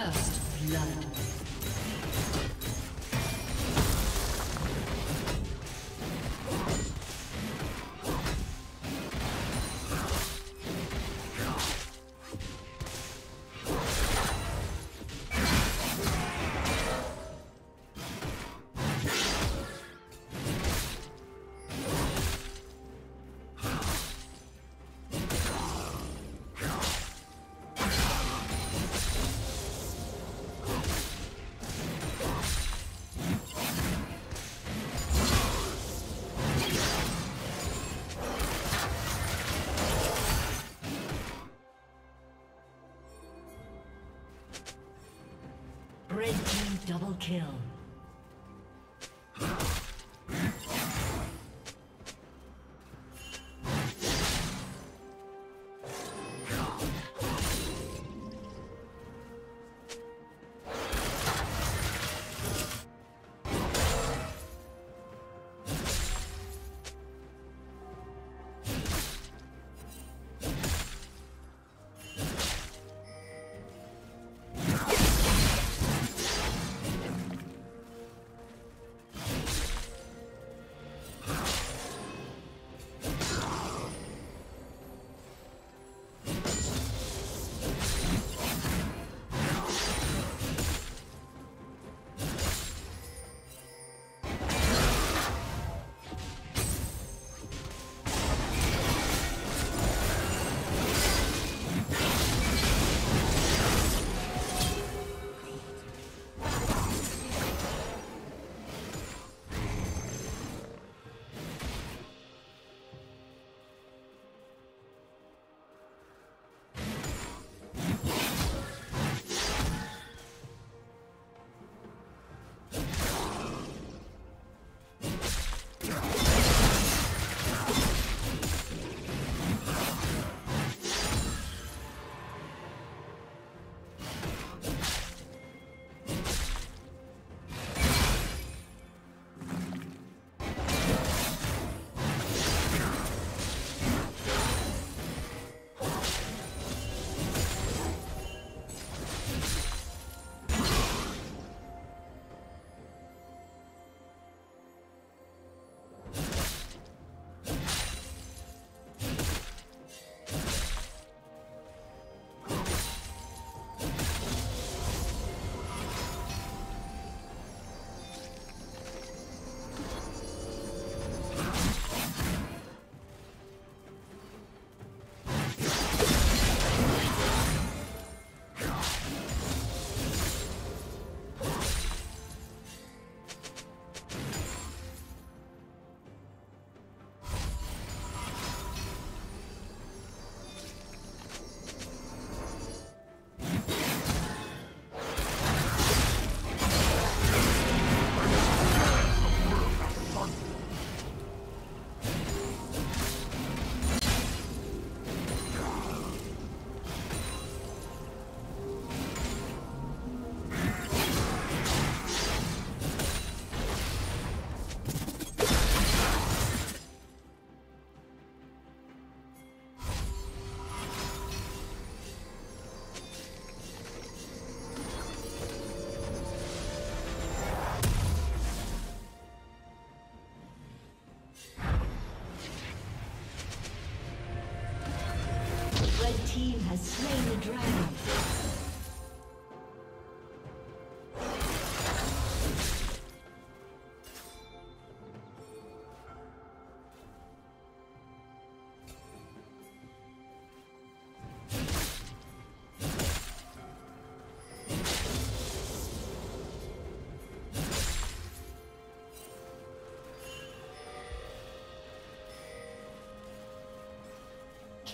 First Double kill.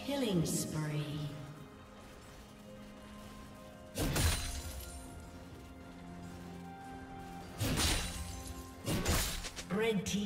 Killing spree. Red team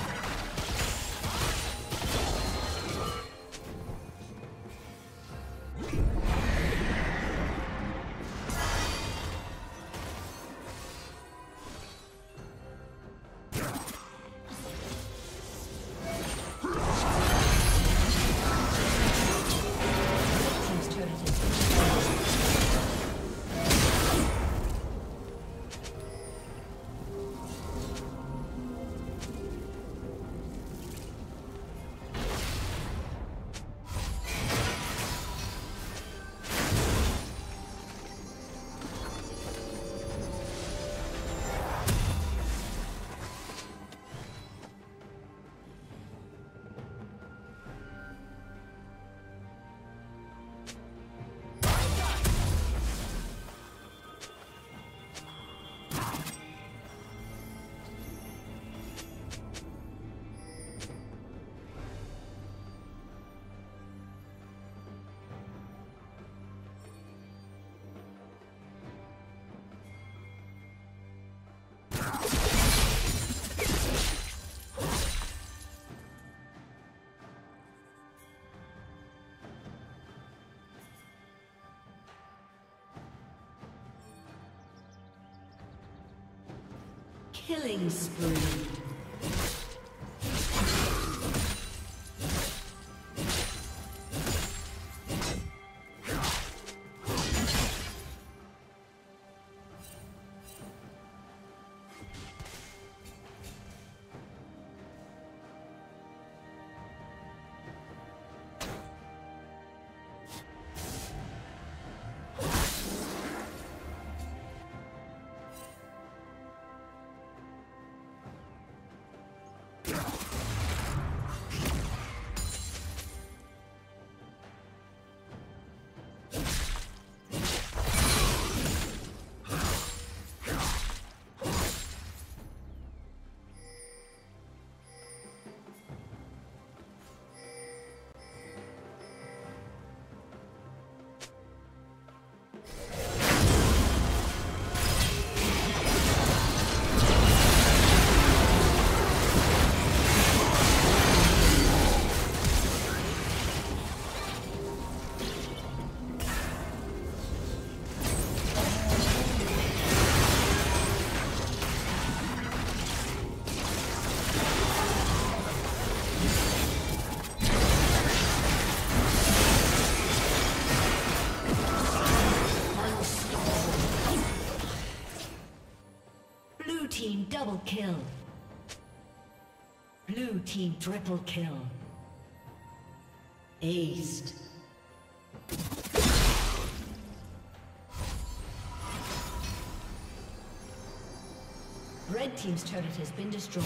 Killing spree. Team triple kill. Aced. Red Team's turret has been destroyed.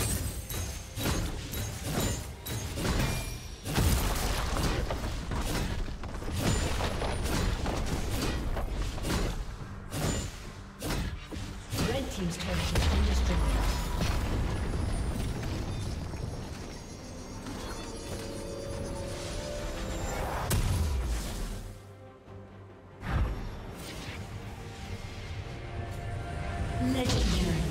Legendary.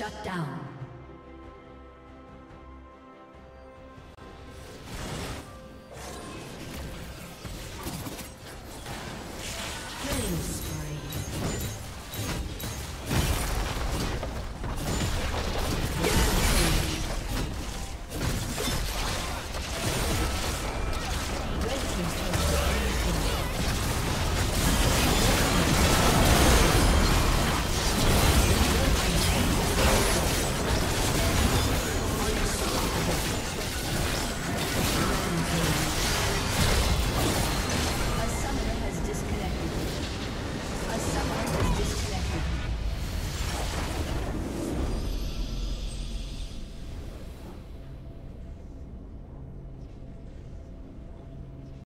Shut down.